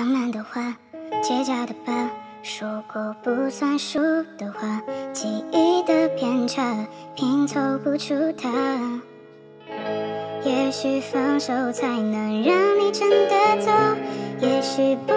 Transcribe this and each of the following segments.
浪漫的话，结痂的疤，说过不算数的话，记忆的偏差，拼凑不出它。也许放手才能让你真的走，也许不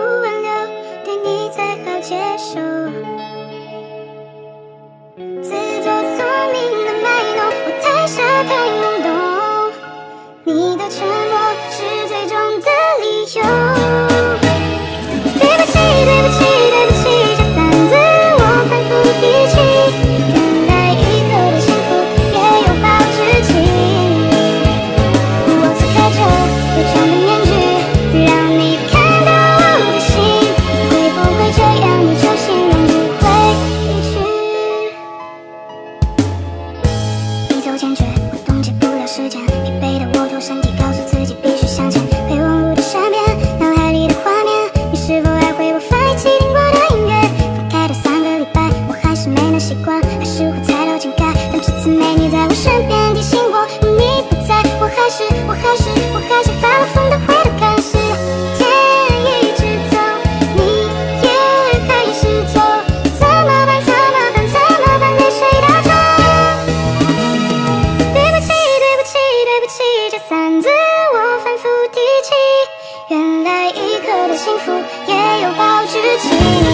坚决，我冻结不了时间。疲惫的我拖着身体，告诉自己必须向前。被忘录的身边，脑海里的画面，你是否还会播放一起听过的音乐？分开的三个礼拜，我还是没能习惯，还是会猜到情感，但这次没你。幸福也有保质期。